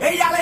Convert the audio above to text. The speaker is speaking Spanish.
Ella le